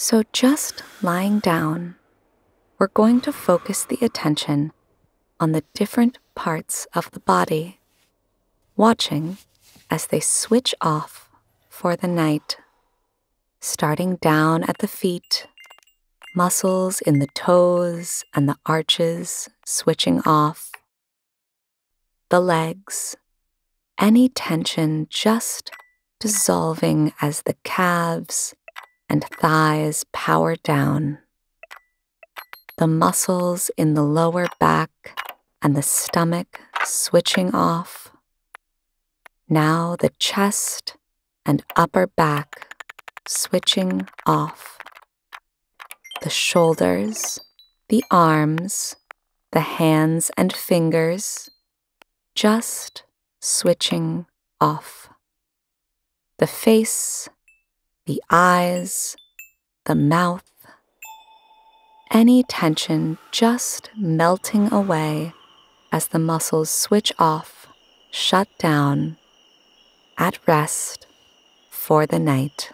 So, just lying down, we're going to focus the attention on the different parts of the body, watching as they switch off for the night, starting down at the feet, muscles in the toes and the arches switching off, the legs, any tension just dissolving as the calves and thighs power down. The muscles in the lower back and the stomach switching off. Now the chest and upper back switching off. The shoulders, the arms, the hands and fingers just switching off. The face the eyes, the mouth, any tension just melting away as the muscles switch off, shut down, at rest for the night.